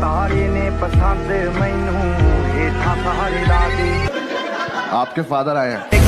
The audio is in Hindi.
ਤਾਰੇ ਨੇ ਪਸੰਦ ਮੈਨੂੰ ਹੇਠਾਂ ਸਾਰੇ ਲਾ ਦੇ आपके फादर आए हैं